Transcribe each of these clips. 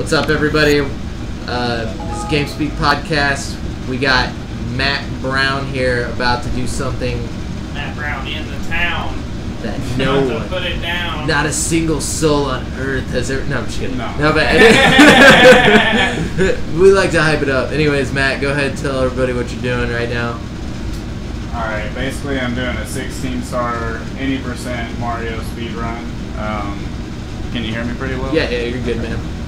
What's up, everybody? Uh, this is GameSpeak Podcast. We got Matt Brown here about to do something Matt Brown in the town. that no to one, put it down. not a single soul on earth has ever. No, I'm just kidding. No. but we like to hype it up. Anyways, Matt, go ahead and tell everybody what you're doing right now. Alright, basically I'm doing a 16 star, any percent Mario speed run. Um, can you hear me pretty well? Yeah, yeah, you're good, man.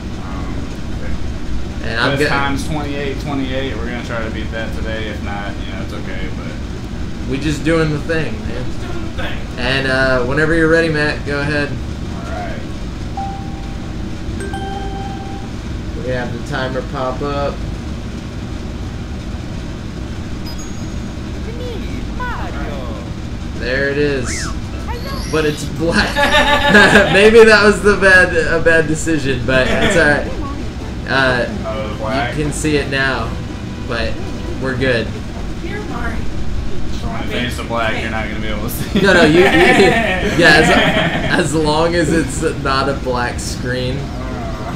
And I'm Best times 28, 28. We're gonna try to beat that today. If not, you know, it's okay. But We just doing the thing, man. Just doing the thing. And uh, whenever you're ready, Matt, go ahead. alright. We have the timer pop up. There it is. But it's black. Maybe that was the bad a bad decision, but it's alright. Uh, you can see it now, but we're good. Here, Mario. So when it fades to black, you're not gonna be able to see. No, no, you, you yeah, as, as long as it's not a black screen. Uh,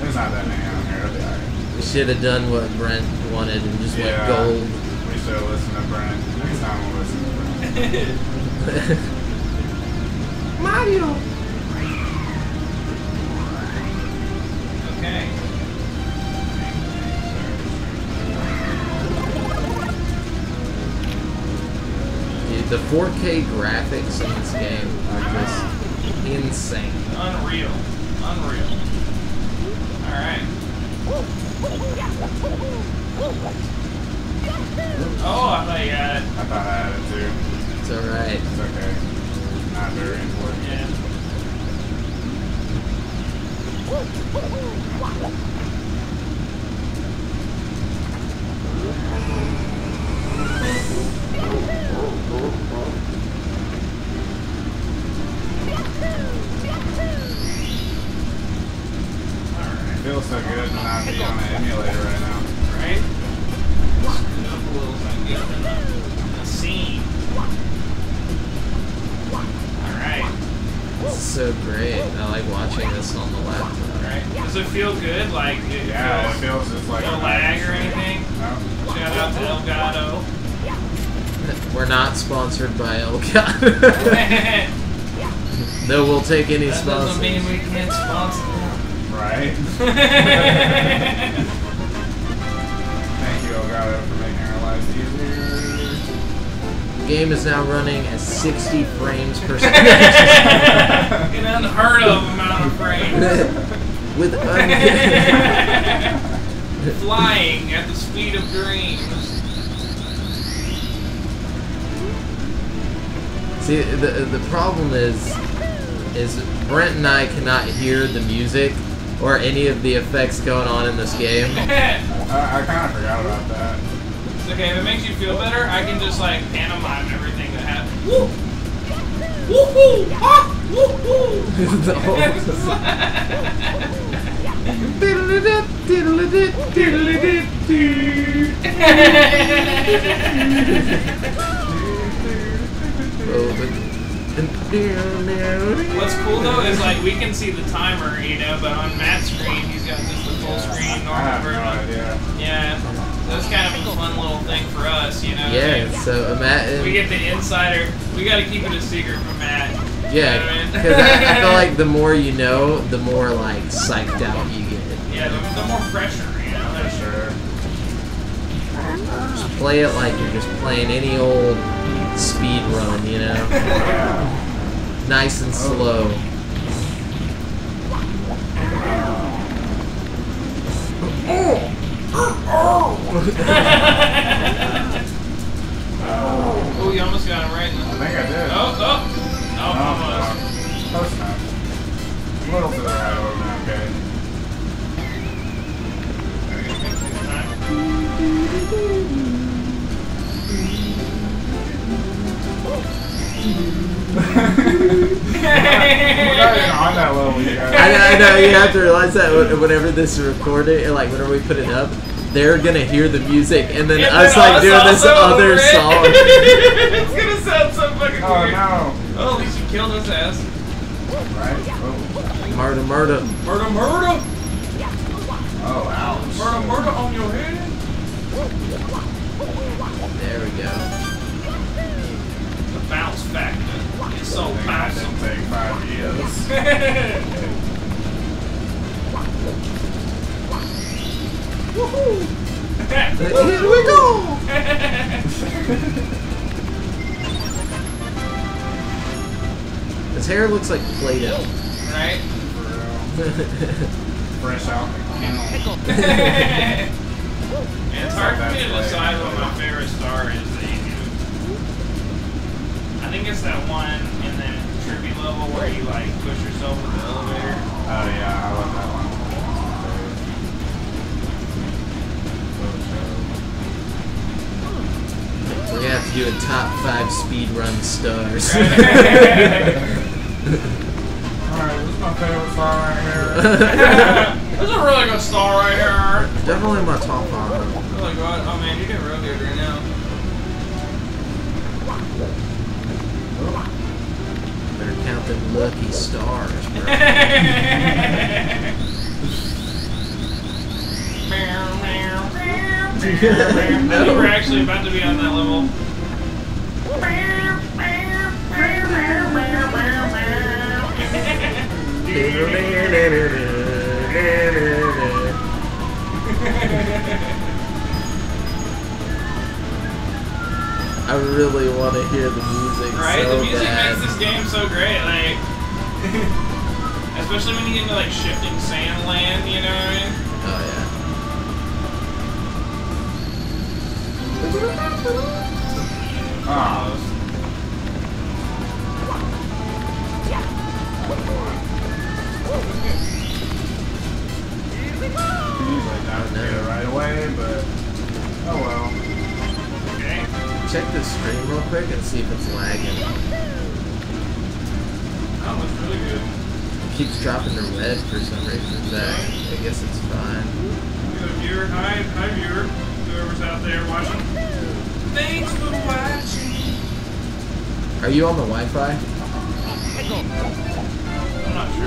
there's not that many on here. It'll be alright. We should have done what Brent wanted and just Yeah. went gold. We should listen to Brent. Next time we'll listen to Brent. Mario. The 4K graphics in this game are just insane. Unreal. Unreal. Alright. Oh, I thought you had it. I thought I had it too. It's alright. It's okay. Not very important. Yeah. Feels so good not be on an emulator right now. Right? So I get the scene. It's so great. I like watching this on the laptop. Alright. Does it feel good? Like, it Yeah, it feels feels just like no a lag nice or anything? No. Shout out to Elgato. We're not sponsored by Elgato. that Though we'll take any doesn't mean we can't sponsor Right? them. Thank game is now running at 60 frames per second. An unheard of amount of frames. With un- Flying at the speed of dreams. See, the the problem is, is Brent and I cannot hear the music or any of the effects going on in this game. I, I kind of forgot about that. It's okay, if it makes you feel better, I can just like pantomime everything that happens. Woo! Woohoo! Ah! Woohoo! The What's cool though is like we can see the timer, you know, but on Matt's screen he's got just the full screen normal have version. Yeah, that's kind of a fun little thing for us, you know. Yeah, so Matt. We get the insider. We got to keep it a secret from Matt. Yeah, You know I mean? because I, I feel like the more you know, the more like psyched out you get. Yeah, the, the more pressure, you know. For There's, sure. Just play it like you're just playing any old speed run, you know, nice and oh. slow. oh, Oh, you almost got him right. In I the, think I did. oh, oh, oh, No, almost. no. Close enough. A little to the right over there, okay. We're not even on that level yet. I know, I know. You have to realize that whenever this is recorded, like whenever we put it up, they're gonna hear the music and then And us then like us doing this other it. song. it's gonna sound so fucking Oh weird. no. Oh, at least you killed his ass. Right? Oh. Murder, murder. Murder, murder! Oh, ouch. Murder, murder on your head! There we go. The bounce factor is so I think that awesome. didn't take five years. Woohoo! Here we go! His hair looks like Play-Doh. right? Fresh out the kennel. And it's hard for me to decide what my favorite star is that you do. I think it's that one in that trippy level where you like push yourself with the elevator. Oh yeah, I love that one. We're gonna have to do a top five speed run stars. Alright, this is my favorite song right here. That's a really good star right here. Definitely my top five. Oh really good. Oh man, you're doing real good right count them lucky stars, bro. I think we're actually about to be on that level. I really want to hear the music Right? so the music bad. makes this game so great, like especially when you get into like shifting sand land, you know what I mean? Oh yeah. Oh, usually don't get it right away, but oh well. Check the stream real quick and see if it's lagging. That was really good. keeps dropping to red for some reason. But I guess it's fine. We got a viewer. Hi, hi viewer. Whoever's out there watching. Thanks for watching. Are you on the Wi-Fi? I'm not sure.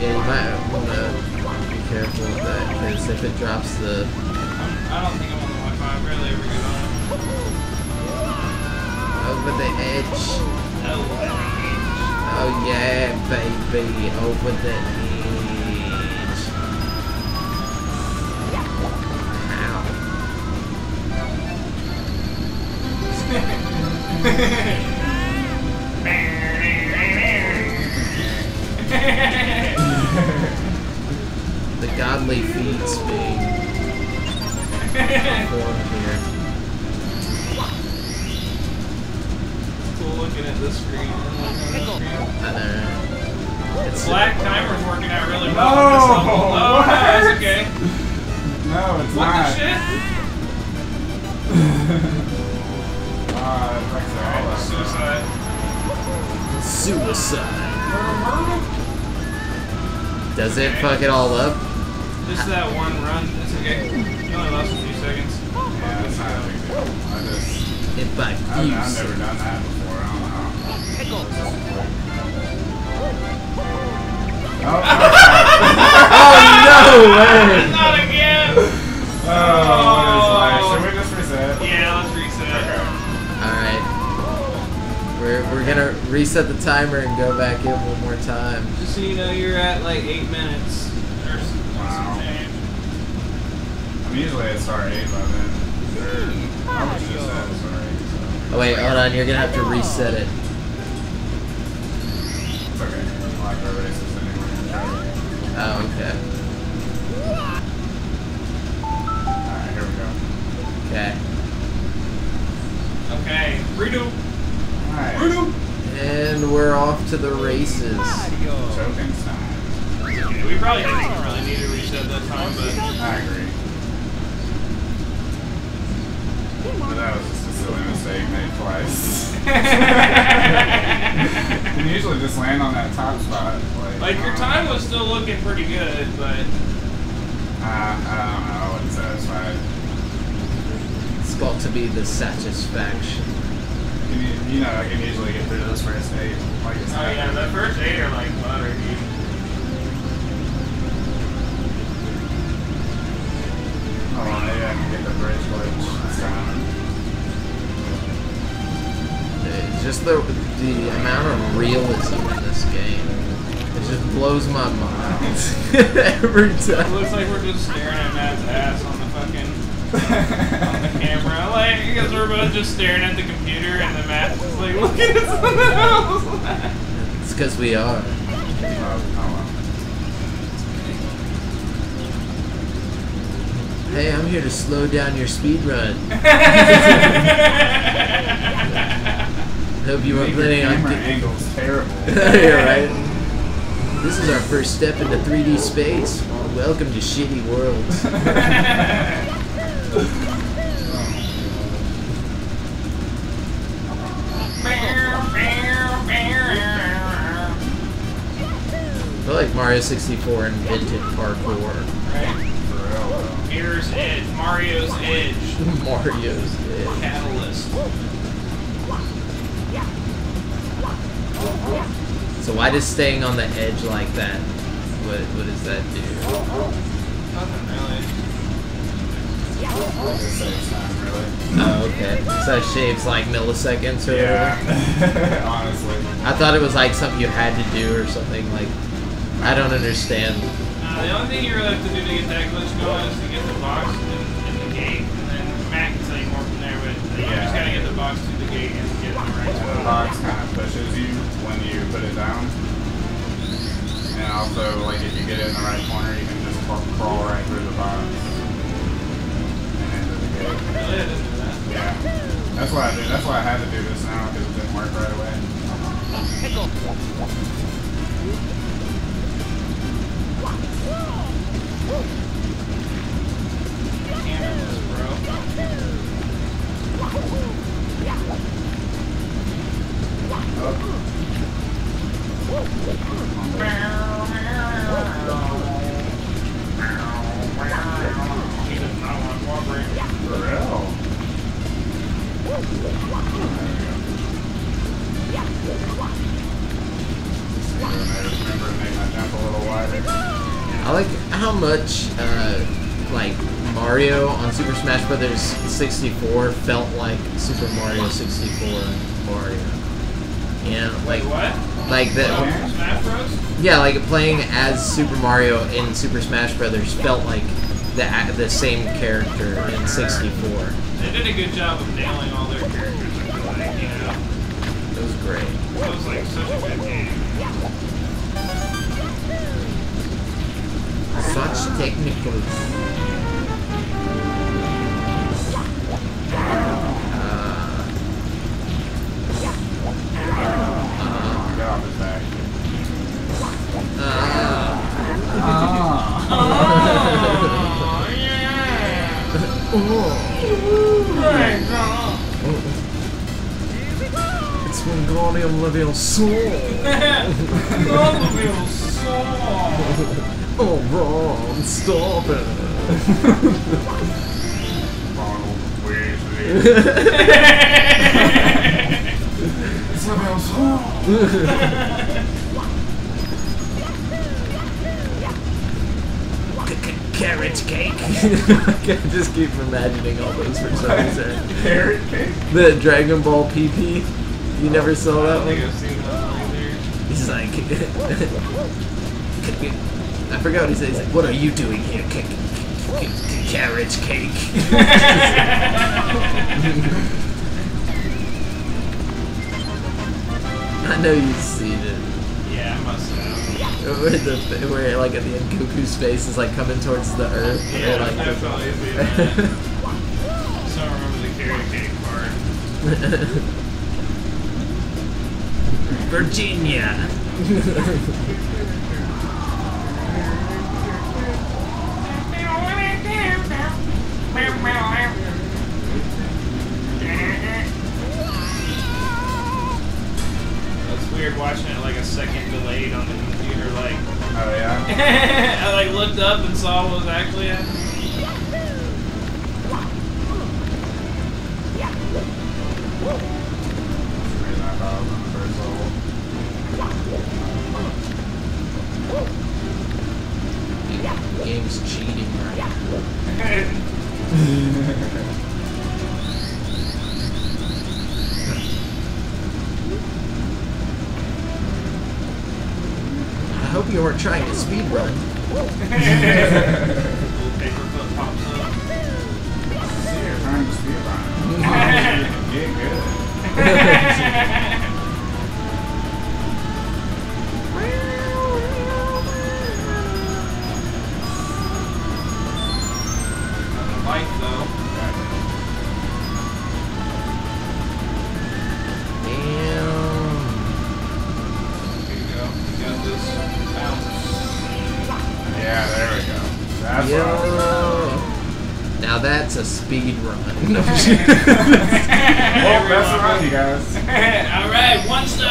Yeah, you might want to be careful with that because if it drops the I'm, I don't think I'm on the Wi-Fi. I'm barely ever get on. Over the edge. Oh, yeah, baby, over the edge. Ow. The godly feats being looking at this screen. I know. It's Black timer's working out really No, well. on this level. Oh, what? no, it's okay. No, it's What not. the shit? Ah, it fucks all up. Suicide. suicide. Does it fuck it all up? Just that one run. It's okay. You only lost a few seconds. Yeah, it's not a big deal. I just, It by I've, I've never done that before. I. Oh, Oh no way! Not again! oh, what is life? Should we just reset? Yeah, let's reset. Alright. We're, we're gonna reset the timer and go back in one more time. Just so you know, you're at like eight minutes. Or some Wow. change. I mean, usually I start 8 by then. Or, I was just at sorry. Oh wait, hold on, you're gonna have to reset it. Like our races anyway. Oh, okay. Alright, here we go. Okay. Okay, redo. Alright. Redo. And we're off to the races. Choking time. Okay, we probably didn't really need to reset that time, but I agree. But that was just a silly mistake made twice. you can usually just land on that top spot. Like, like your um, time was still looking pretty good, but Uh, I don't know. I wasn't satisfied. It's got to be the satisfaction. you, you know, I can usually get through this first eight. Like it's Oh yeah, the first eight are like butter, dude. Hold on, maybe I can get the bridge glitch this just the the amount of realism in this game. It just blows my mind every time. It looks like we're just staring at Matt's ass on the fucking on the camera. Like, because we're both just staring at the computer and the Matt's just like looking at something else. It's because we are. Hey, I'm here to slow down your speed run. Hope you weren't Your planning on. camera di- angle's terrible. You're right. This is our first step into 3D space. Welcome to Shitty Worlds. I like Mario 64 invented parkour. right? For real, though. Mirror's Edge, Mario's Edge, Mario's it. Catalyst. So why does staying on the edge like that? What what does that do? Nothing really. It saves time, really. Oh, okay. So it shaves like milliseconds or whatever. Yeah, honestly. I thought it was like something you had to do or something like. I don't understand. Uh, the only thing you really have to do to get that glitch going is to get the box in, in the gate, and then Mac can tell you more from there. But yeah. you Yeah. just gotta get the box to the gate and get in the right The box kind of pushes you when you put it down. And also, like, if you get it in the right corner, you can just crawl, crawl right through the box. And into the gate. Really, I didn't do that. Yeah. That's why I did. That's why I had to do this now, because it didn't work right away. 64 felt like Super Mario 64 Mario. Yeah, like What? like that. Smash Bros? Yeah, like playing as Super Mario in Super Smash Brothers felt like the the same character in 64. They did a good job of nailing all their characters. Like, you know, It was great. it was like such a good game. Such technicals. Oh, yeah! oh. Right, girl. It's Wingardium Leviosa. Love song. Oh, Ron, stop it. Ronald Weasley. it's Leviosa. Carrot cake. I just keep imagining all those for some reason. Carrot cake. The Dragon Ball PP. You never saw I that don't think? I've seen that either. He's like, I forgot what he said. He's like, what are you doing here? C- c- c- Carrot cake. I know you've seen it. Where, the, where like at the end, Goku's face is like coming towards the earth. and Yeah, like, I've probably seen that. Just don't remember the carrot cake part. Virginia. I looked up and saw what was actually happening.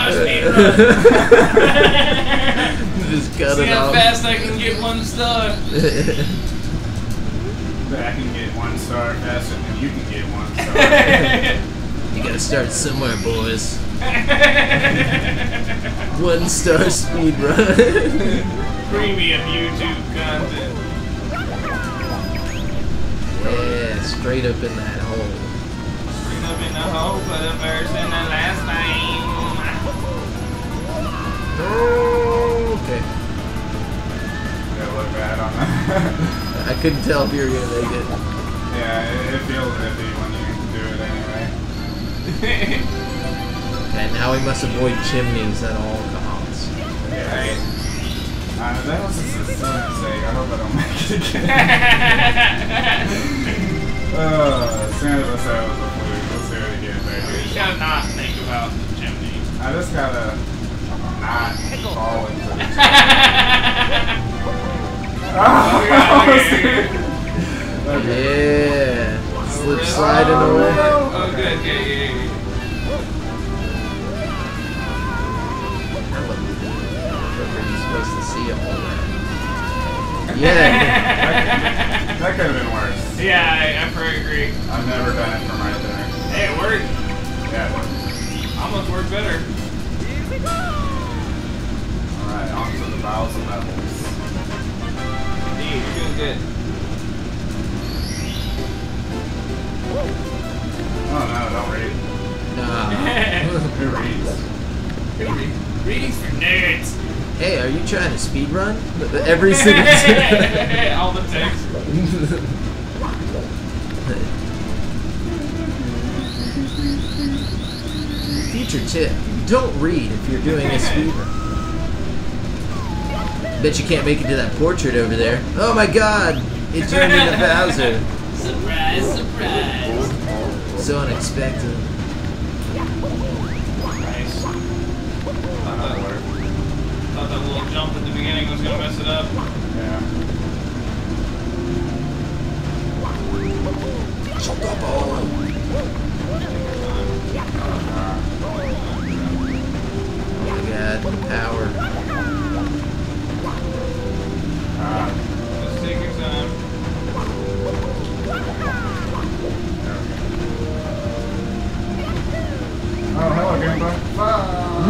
Alright, one star speed run. Just cut See it how off. fast I can get one star. I can get one star faster than you can get one star. you gotta start somewhere, boys. One star speed run. Premium YouTube content. yeah, straight up in that hole. Straight up in the hole for the first and the last time. Okay. Yeah, look bad on that. I couldn't tell if you were gonna make it. yeah, it, it feels iffy when you do it anyway. Okay, now we must avoid chimneys at all costs. Yeah. Uh, that was just a silly mistake. I hope I don't make it again. uh, as soon as I said it was a fluke, let's do it again, You baby. gotta not think about the chimney. I just gotta not fall into the Oh, okay. Yeah. Slip sliding away. Oh, good. Yeah, yeah, yeah. How are you supposed to see all that? Yeah. That could have been worse. Yeah, I, I pretty agree. I've never done it from right there. Hey, it worked. Yeah. Almost worked better. On the bowels of levels. Dude, you're doing good. Oh no, don't read. Nah. Who reads? Readings for nerds. hey, are you trying to speed run? Every single All the text. Future tip: Don't read if you're doing a speed run. Bet you can't make it to that portrait over there. Oh my God! It turned into Bowser. Surprise, surprise. So unexpected. Nice. Thought Thought that, that worked. thought that little jump at the beginning was gonna mess it up. Yeah. Uh, Oh my God! The power.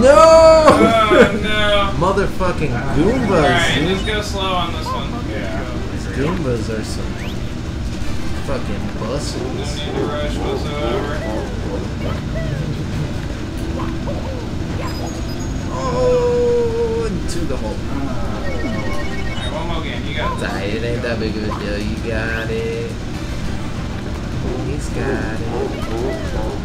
No! Oh no. Motherfucking Goombas, Alright, just go slow on this one. Yeah. These Goombas are some fucking No bustles. need to rush whatsoever. Oh, into the hole. Uh, Alright, one more game. You got this. it ain't that big of a deal. You got it. He's got it.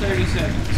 30 seconds.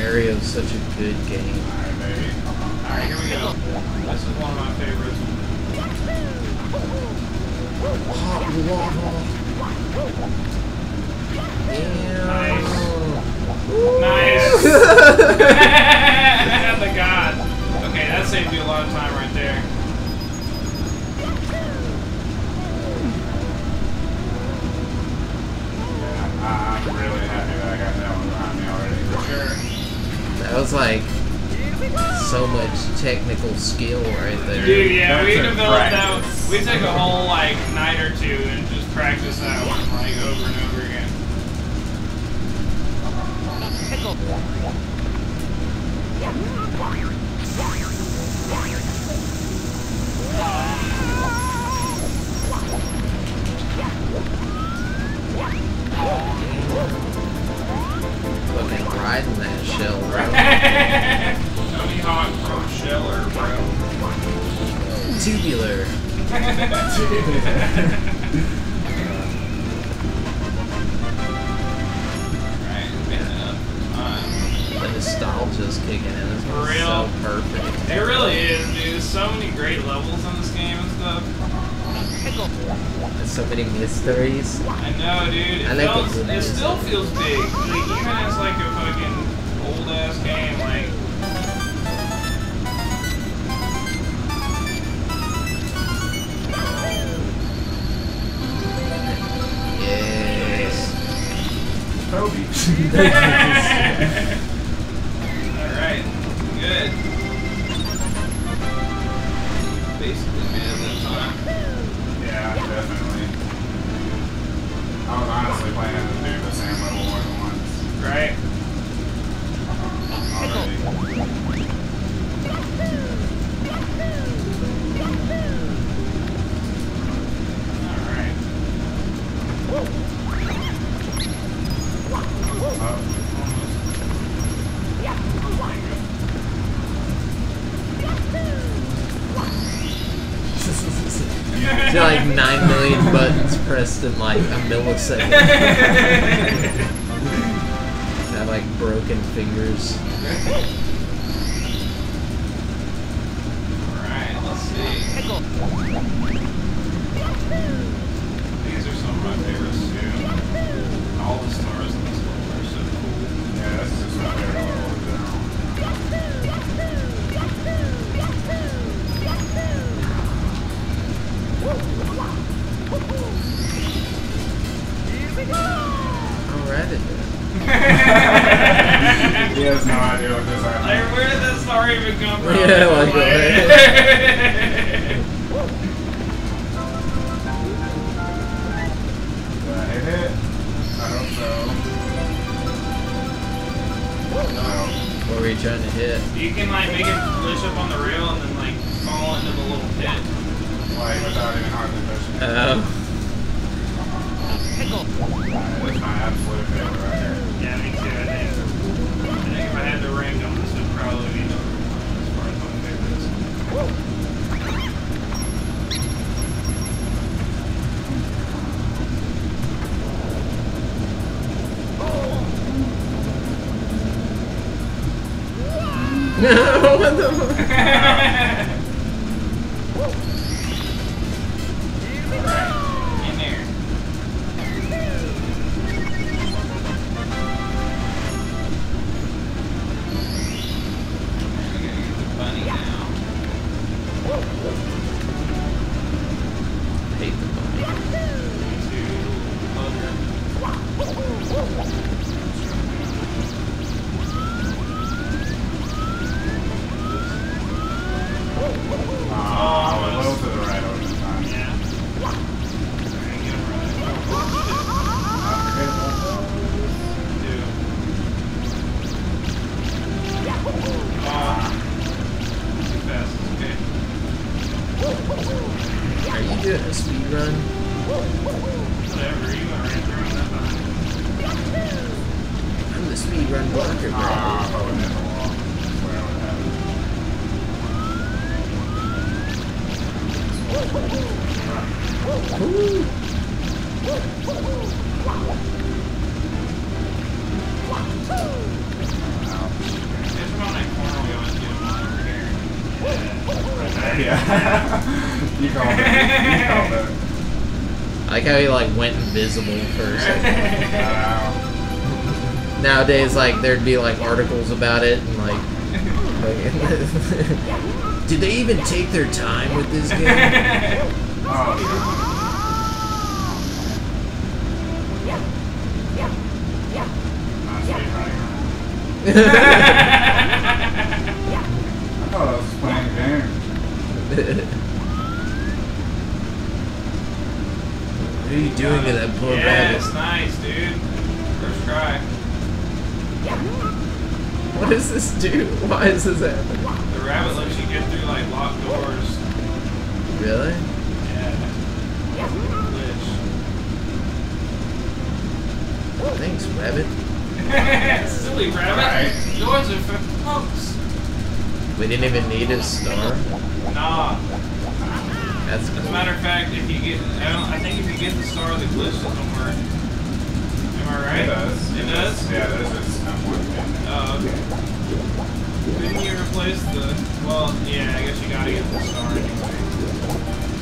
Super Mario is such a good game. Alright, baby. Alright, here we go. This is one of my favorites. Hot water. Nice. the That was like so much technical skill right there. Dude, yeah, we That's a developed that. We took a whole like night or two and just practiced that one like over and over again. Fucking riding that shell, bro. Tony Hawk from Scheller, bro. Tubular. Right, The nostalgia's kicking in. This real? so perfect. it really is, dude. There's so many great levels in this game. There's so many mysteries. I know, dude. It, I like feels, it still feels big. Like, even as like a fucking old ass game, like. Yes. Toby. Alright, good. Basically made it that time. yeah, definitely. I was honestly planning to do the same level more than once Right? already. Alright. Oh, There's like 9 million buttons pressed in like a millisecond. I have like broken fingers. Alright, let's see. How he like went invisible for a second. Wow. Nowadays, like there'd be like articles about it and like. Did they even take their time with this game? Oh, God. Not speed running. I thought I was playing a what are you doing to that poor Yes, rabbit? nice, dude. First try. What does this do? Why is this happening? The rabbit lets you get through like locked doors. Really? Yeah. Glitch. Thanks, rabbit. Silly rabbit. Right. Doors are for punks. We didn't even need a star. Nah. That's As a matter of fact, if you get, I, don't, I think if you get the star, the glitch doesn't work. Am I right? It does. It does? Yeah, there's just M1 pin. Oh, okay. Didn't you replace the? Well, yeah, I guess you gotta get the star anyway.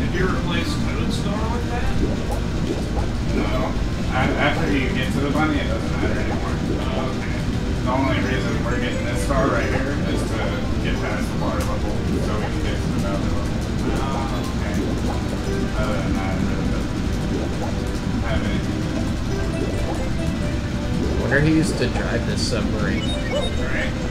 Did you replace Toad Star with that? No. A- After you get to the bunny, it doesn't matter anymore. Oh, okay. The only reason we're getting this star right here is to get past the water level so we can get to the valley level. Uh, okay. Other than that, doesn't have anything. wonder who used to drive this submarine. Right?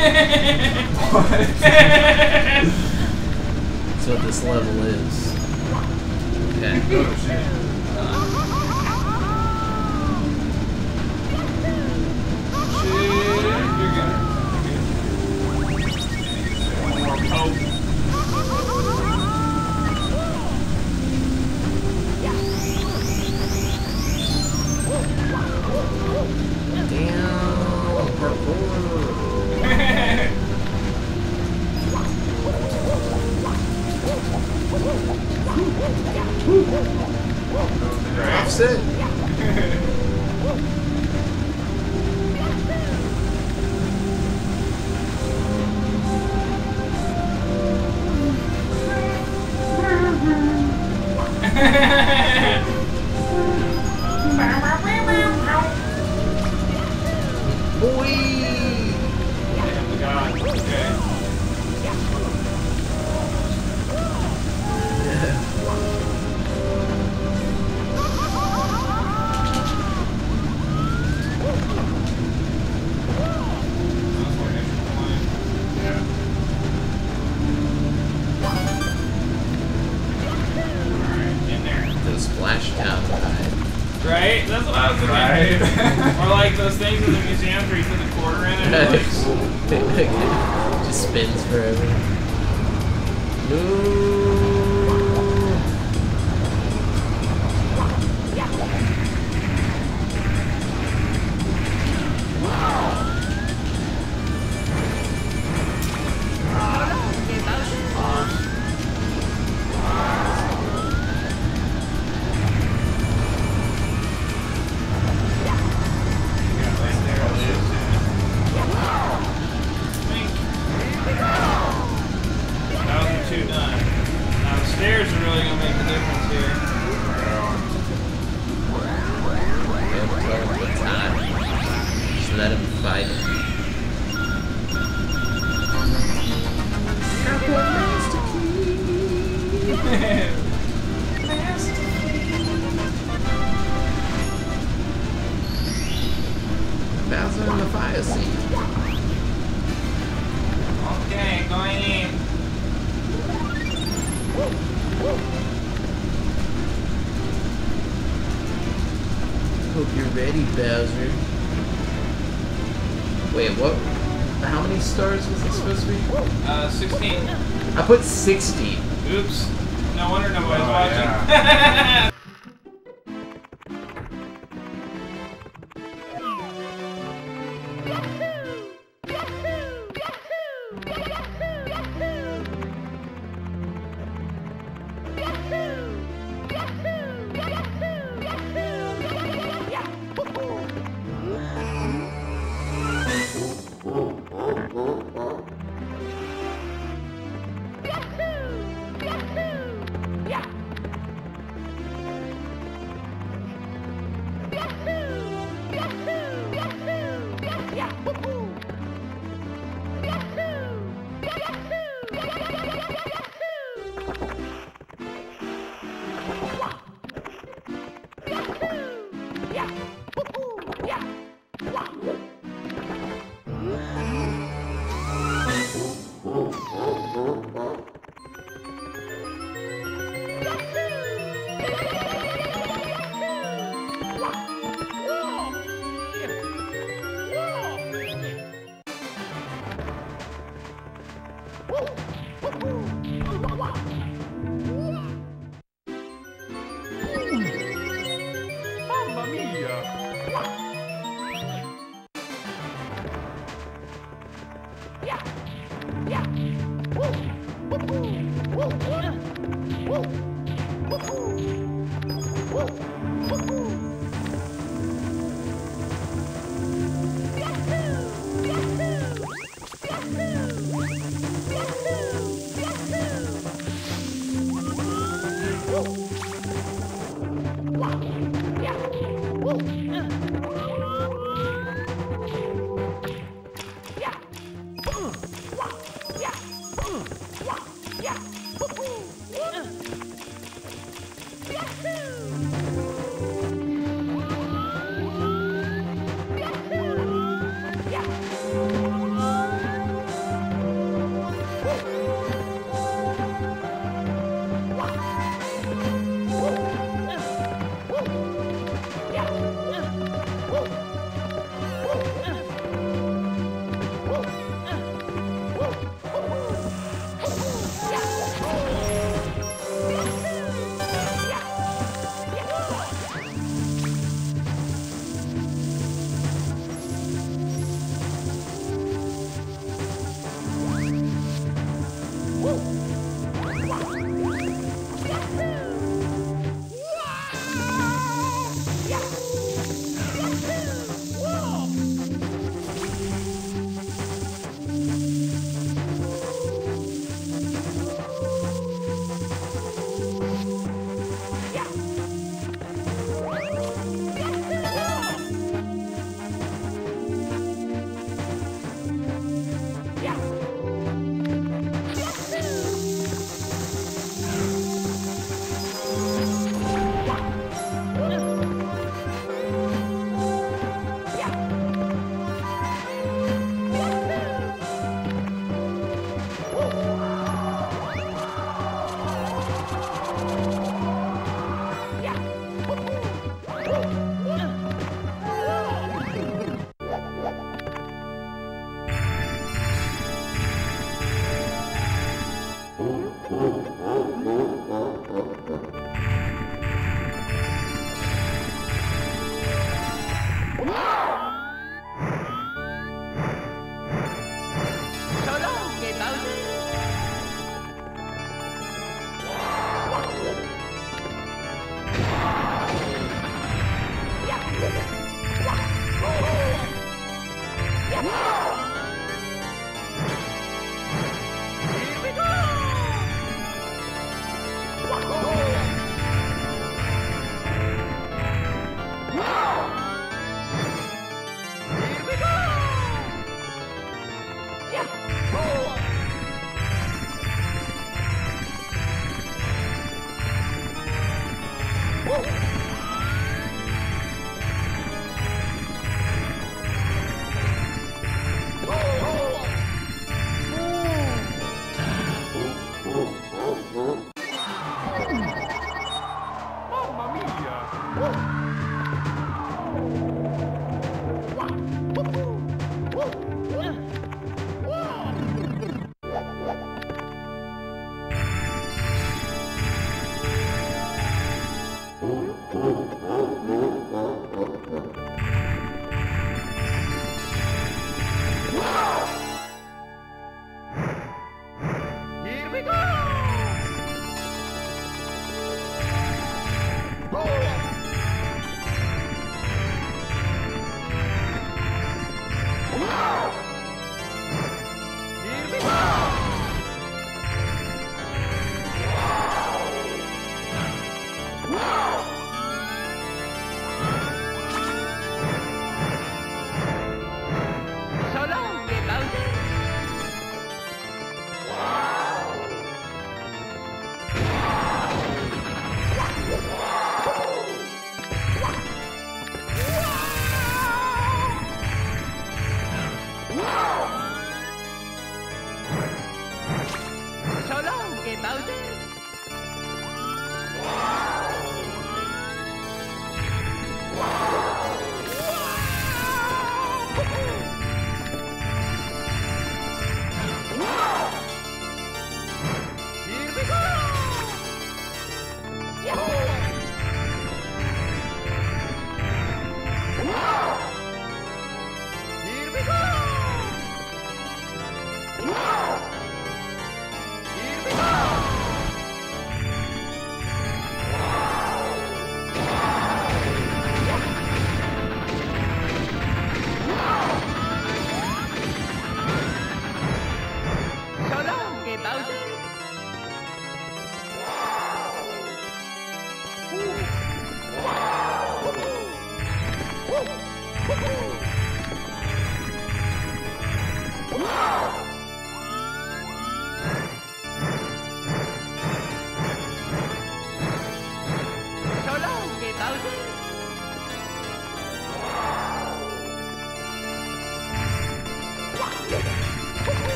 That's what this level is. Okay. Oh, there. The splashdown ride. Right? That's what I was thinking. Right. or like those things in the museum where you put the quarter in and it like Just spins forever. No. Hope you're ready, Bowser. Wait, what? How many stars was it supposed to be? Uh, 16. I put 60. Oops. No wonder nobody's Oh, watching. yeah.